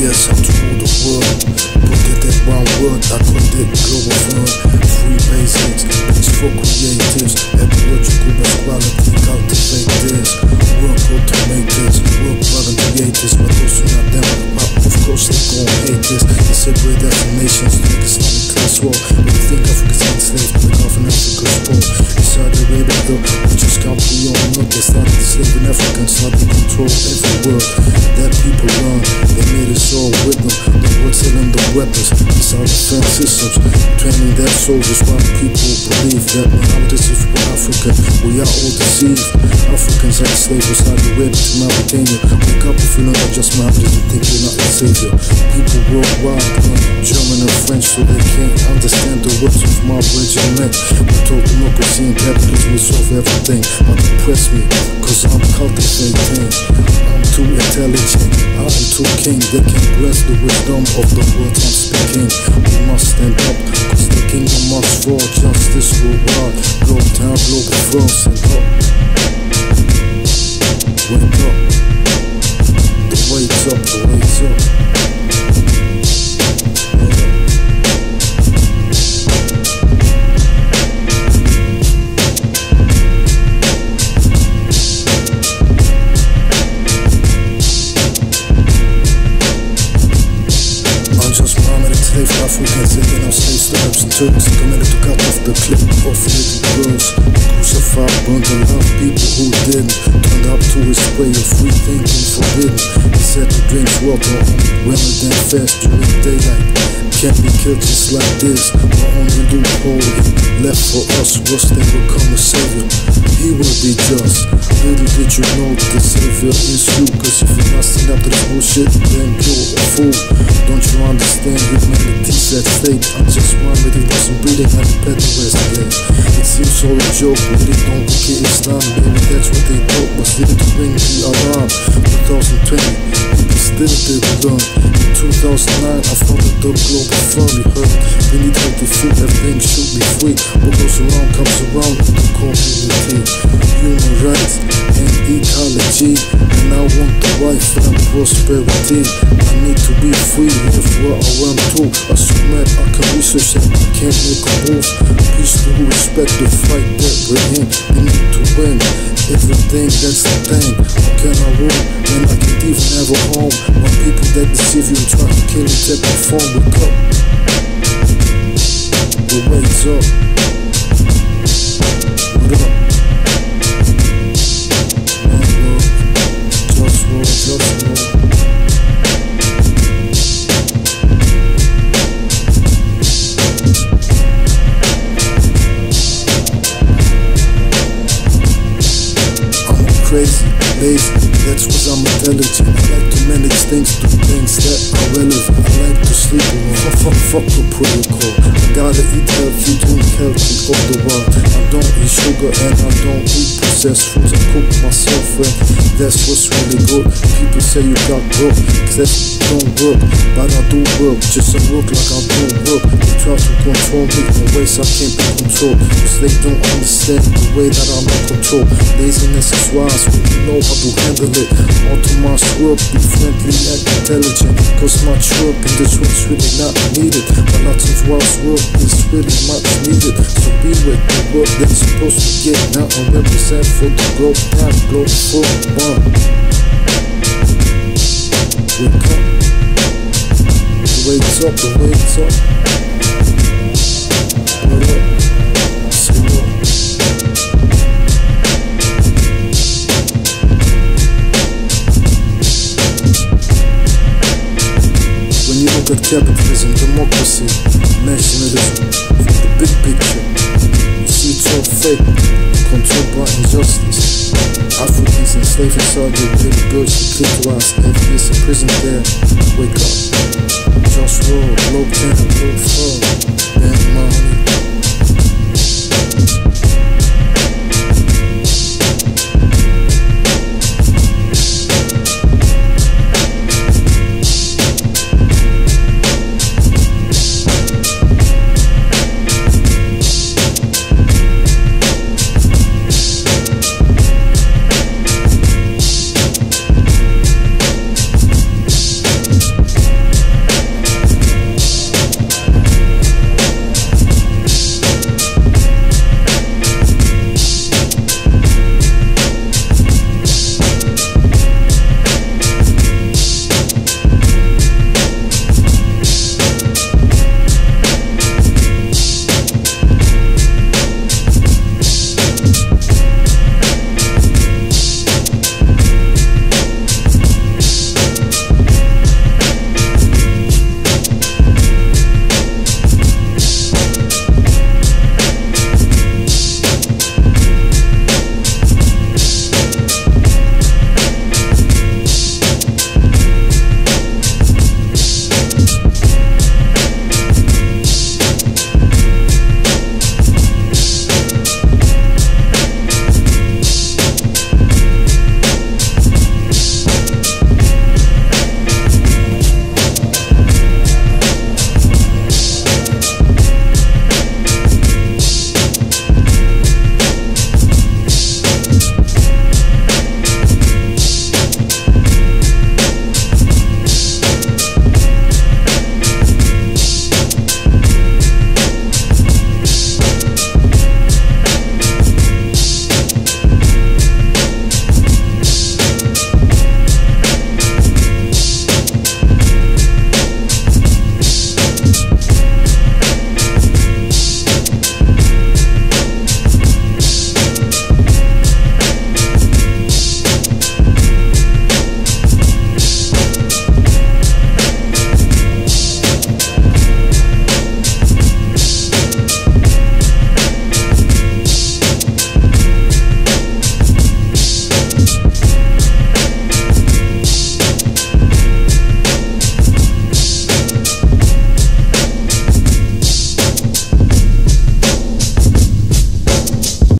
world. Forget that one word, I call it global. Free basics, it's for creatives. Ecological equality, cultivate this. Work automators, work and creators. But those who not them, of course they gon' hate this. Separate us from nations, think it's not a class war. But they think Africa's enslaved, the government Africa's poor. It's Saudi Arabia though, we just can't be on up. They started enslaving Africans, now they control every world. That people run, they made us all with them. They were selling the weapons, these are defense systems. Training their soldiers while people believe that Muhammad is for Africa. We are all deceived. Africans are slaves from Saudi Arabia to Mauritania. Wake up if you know that just Muhammad is think you're not a savior. People worldwide learn German and French so they can't understand the words of my regiment. We told democracy and capitalism will solve everything. But depress me, cause I'm cultivating. I'm too intelligent, I'm too king. They can't grasp the wisdom of the words I'm speaking. We must stand up, cause the kingdom must fall. Justice will rise. Globe town, global France, Turks committed to cut off the clip. Of little girls crucified burned and love people who didn't turned up to his way. Of free thinking forbidden he said to drink water women then fast during daylight can't be killed just like this. The only loophole left for us was they would come a savior he will be just. Little did you know the savior is you? Cause if you're not stand up to this bullshit then you're a fool. Don't you understand? Humanity's at stake? I'm just one that it wasn't breathing at the better rest again. It seems all a joke, but they don't look at Islam. Maybe that's what they thought was needed to bring the alarm. 2020, people still didn't learn. In 2009, I founded the global fund. We heard we need healthy food, everything should be free. What goes around comes around in the community. Human rights and ecology. And I want the life and prosperity. I need to be free, live where I want to. Assume that I that I can't make a move. Peace to respect the fight that we're in. We need to win. Everything that's the thing. How can I rule when I can't even have a home? When people that deceive you and try to kill you take my phone, wake up. The up. Just one, just one. I like to things, that are relevant. I like to sleep alone. Fuck, fuck, fuck the protocol. I gotta eat healthy, drink healthy all the while. I don't eat sugar and I don't eat processed foods. I cook myself and that's what's really good. People say you got broke, cause that don't work. But I do work, just some work like I do work. They try to control me in ways I can't be controlled. Cause they don't understand the way that I'm in control. Laziness is wise when you know how to handle it. Automatic work, be friendly and intelligent. Cause much work in this world's really not needed. But nothing's wise work is really much needed. So be with the work that you're supposed to get. Now I represent for the globe, time, globe, full one. Wake up. Wait's up, wait's up. fake. Control brought injustice. Africans enslaved and soldiers, Billy Bush, good. Wise, FBS in prison there. Wake up. Just Roll, Low down, Low Fall. Band Money.